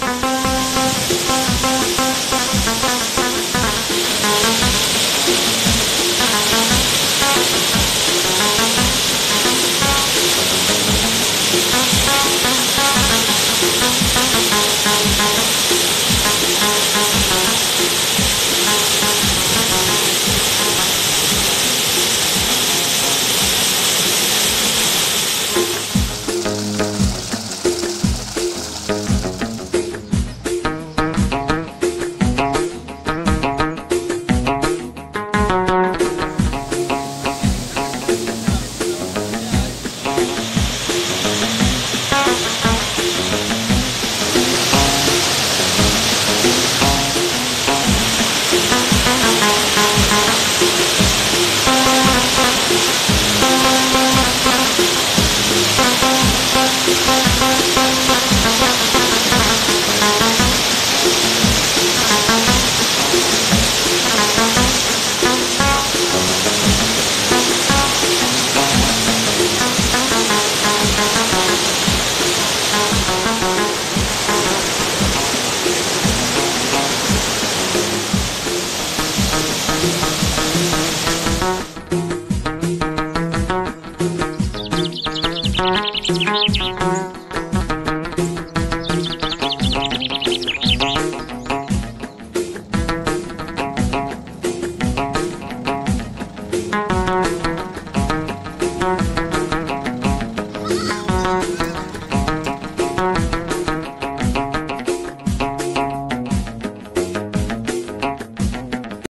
Bye.